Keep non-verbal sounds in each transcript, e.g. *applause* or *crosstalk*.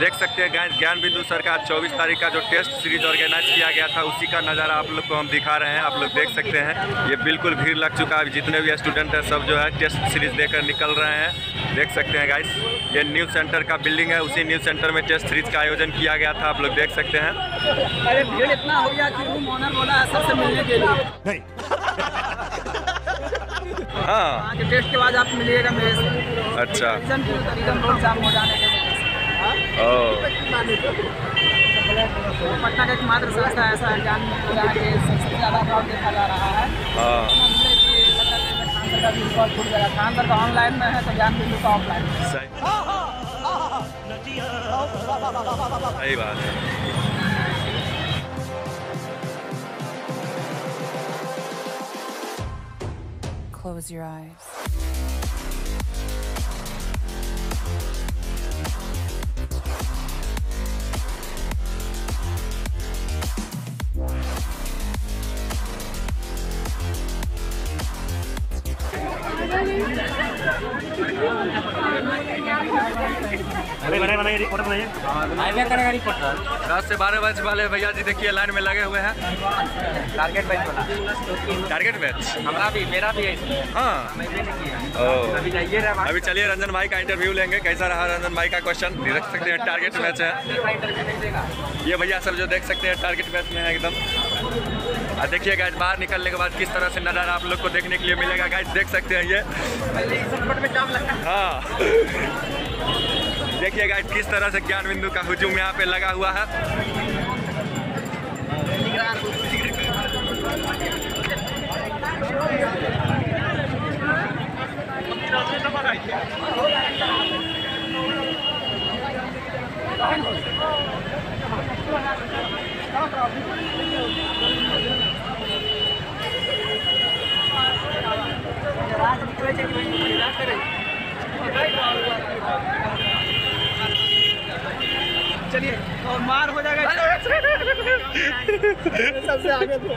देख सकते हैं ज्ञान ज्ञान बिंदु सर का चौबीस तारीख का जो टेस्ट सीरीज़ ऑर्गेनाइज किया गया था उसी का नज़ारा आप लोग को हम दिखा रहे हैं आप लोग देख सकते हैं। ये बिल्कुल भीड़ लग चुका है जितने भी स्टूडेंट हैं सब जो है टेस्ट सीरीज़ देकर निकल रहे हैं। देख सकते हैं गाइस ये न्यूज़ सेंटर का बिल्डिंग है उसी न्यूज़ सेंटर में टेस्ट सीरीज़ का आयोजन किया गया था आप लोग देख सकते हैं। अरे भीड़ इतना हो गया कि रूम ऑनर बोला सबसे मिलने के लिए। हाँ टेस्ट के बाद आप मिलिएगा मेरे से। अच्छा। पटना का एकमात्र संस्था ऐसा है ज्ञान जहाँ के सबसे ज़्यादा देखा जा रहा है। हाँ। खान सर का ऑनलाइन में है तो ज्ञान बिंदु का ऑफलाइन है। सही बात है। Close your eyes. दस से बारह बजे वाले भैया जी देखिए लाइन में लगे हुए हैं। टारगेट बैच वाला टारगेट मैच हमारा भी मेरा भी है हाँ। अभी जाइए अभी चलिए रंजन भाई का इंटरव्यू लेंगे। कैसा रहा रंजन भाई का क्वेश्चन रख सकते हैं टारगेट मैच है। ये भैया सब जो देख सकते हैं टारगेट मैच में है एकदम। देखिए गाइज़ बाहर निकलने के बाद किस तरह से नज़ारा आप लोग को देखने के लिए मिलेगा गाइज़ देख सकते हैं ये। हाँ। देखिए गाइज़ किस तरह से ज्ञान बिंदु का हुजूम यहाँ पे लगा हुआ है। चलिए और मार हो जाएगा *laughs* सबसे आगे तो।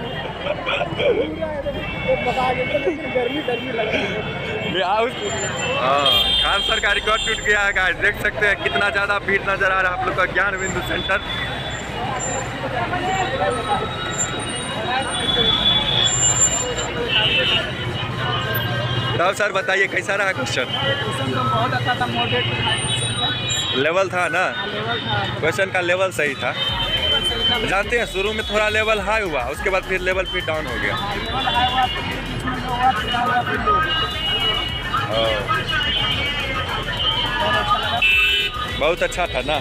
गर्मी गर्मी लग रही है। हाँ खान सर का रिकॉर्ड टूट गया है गाइस देख सकते हैं कितना ज़्यादा भीड़ नज़र आ रहा है आप लोग का ज्ञान बिंदु सेंटर राव सर, बताइए, कैसा रहा क्वेश्चन बहुत अच्छा था मॉडरेट लेवल था ना? क्वेश्चन का लेवल सही था। जानते हैं, शुरू में थोड़ा लेवल हाई हुआ, उसके बाद फिर लेवल फिर डाउन हो गया। बहुत अच्छा था ना?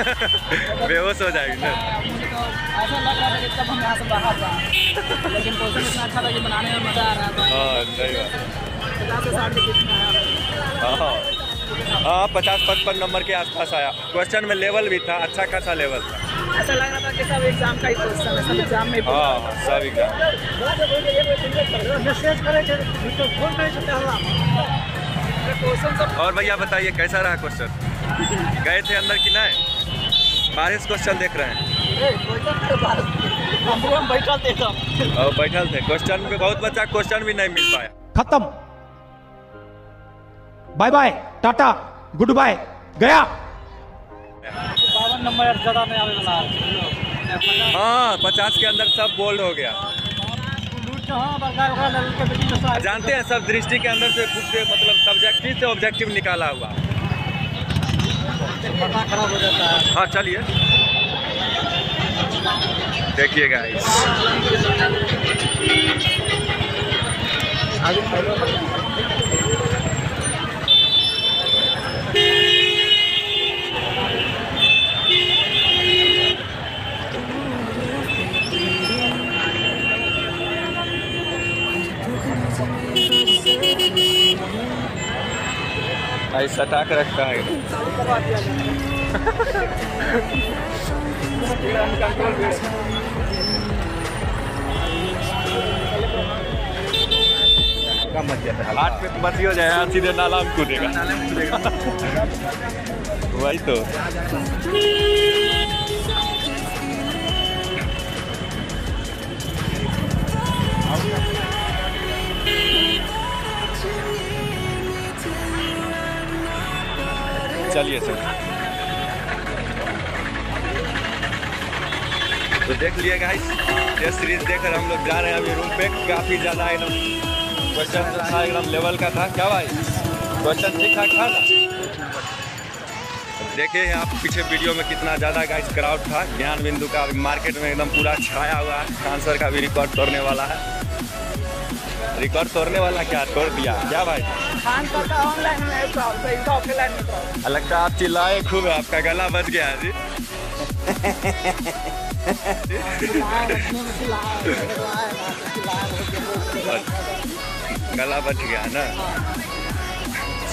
*laughs* बेहोश हो जाएगी ना? ऐसा लग रहा था कि कब हम यहाँ से बाहर जाएँ लेकिन क्वेश्चन इतना अच्छा था कि बनाने में मज़ा आ रहा था। हाँ सही बात पचास से साठ के बीच में आया। हाँ हाँ। पचास पचपन नंबर के आसपास आया। क्वेश्चन में लेवल भी था अच्छा खासा लेवल था। ऐसा लग रहा था कि सब एग्ज़ाम का ही क्वेश्चन है सब एग्ज़ाम में हाँ हाँ, सब एग्ज़ाम और भैया बताइए कैसा रहा क्वेश्चन गए थे अंदर कि नहीं? बारिश क्वेश्चन देख रहे हैं। बैठल थे और बैठल थे क्वेश्चन में बहुत बच्चा क्वेश्चन भी नहीं मिल पाया। खत्म। Bye bye tata good bye गया। बावन नंबर ज़्यादा में आने वाला। हाँ पचास के अंदर सब बोल्ड हो गया। जानते हैं सब दृष्टि के अंदर से बुक से मतलब सब्जेक्टिव से ऑब्जेक्टिव निकाला हुआ। खराब हो जाता है हाँ चलिए। देखिए ऐसा टाक रखता है। हो जाए सीधे नाला में कूदेगा वही तो। चलिए सर। तो देख लिए गाइस टेस्ट सीरीज़ देखकर हम लोग जा रहे हैं अभी रूम पे। काफ़ी ज़्यादा एकदम क्वेश्चन था, एकदम लेवल का था। क्या भाई? क्वेश्चन ठीक ठाक था देखिए यहाँ पीछे वीडियो में कितना ज़्यादा गाइस क्राउड था। ज्ञान बिंदु का अभी मार्केट में एकदम पूरा छाया हुआ है। आंसर का भी रिकॉर्ड तोड़ने वाला है। रिकॉर्ड तोड़ने वाला क्या? तोड़ दिया। क्या भाई? ऑफलाइन में प्रॉब्लम लगता आप चिल्लाए खूब आपका गला बच गया जी। गला बच गया ना।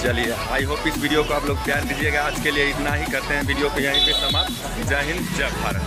चलिए आई होप इस वीडियो को आप लोग प्यार दीजिएगा। आज के लिए इतना ही करते हैं। वीडियो को यहीं पे समाप्त। जय हिंद जय भारत।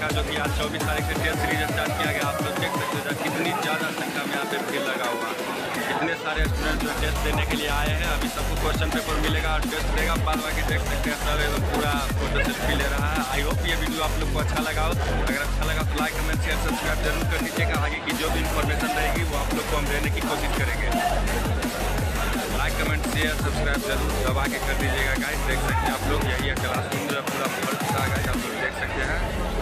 का जो कि आज चौबीस तारीख से टेस्ट सीरीज़ स्टार्ट किया गया। आप लोग देख सकते हैं कितनी ज़्यादा संख्या में यहाँ पे भीड़ लगा हुआ है। कितने सारे स्टूडेंट जो टेस्ट देने के लिए आए हैं। अभी सबको क्वेश्चन पेपर मिलेगा और टेस्ट देगा। बाद बाकी देख सकते हैं सर पूरा फ़ोटो सेल्फी ले रहा है। आई होप ये वीडियो आप लोग को अच्छा लगा हो। अगर अच्छा लगा तो लाइक कमेंट शेयर सब्सक्राइब ज़रूर कर दीजिएगा। आगे की जो भी इन्फॉर्मेशन रहेगी वो आप लोग को हम देने की कोशिश करेंगे। लाइक कमेंट शेयर सब्सक्राइब ज़रूर दबा के कर दीजिएगा। गाइस देख सकते हैं आप लोग, यही है क्लासरूम जो है, पूरा भर चुका है। गाइस आप लोग देख सकते हैं।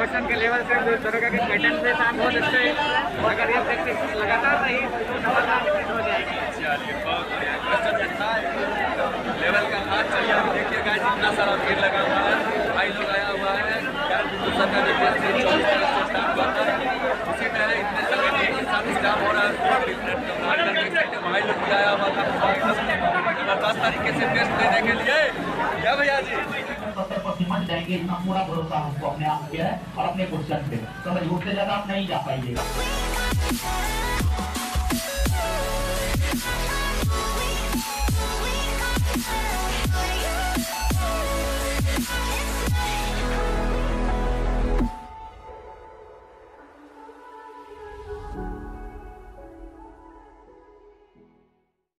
क्वेश्चन के लेवल से जो तरह के पैटर्न से था बहुत अच्छे अगर ये प्रैक्टिस लगातार रही तो समाधान हो जाएगी चलिए बहुत बढ़िया क्वेश्चन जो था लेवल का था चलिए अभी देखिए गाइस सारा भीड़ लगा हुआ है भाई लोग आया हुआ है यार बिंदु का जो चौबीस तारीख से स्टार्ट हुआ था इसी तरह इतने सारे भीड़ के साथ स्टाफ हो रहा है पूरा डिफरेंट कमाल का देख सकते हैं भाई लोग भी आया हुआ था ज़बरदस्त तरीके से टेस्ट देने के लिए क्या भैया जी सत्तर पर सिमट जाएँगे इतना पूरा भरोसा हमको अपने आप पे है और अपने क्वेश्चन पे तो मैं झूठ से ज़्यादा आप नहीं जा पाइएगा।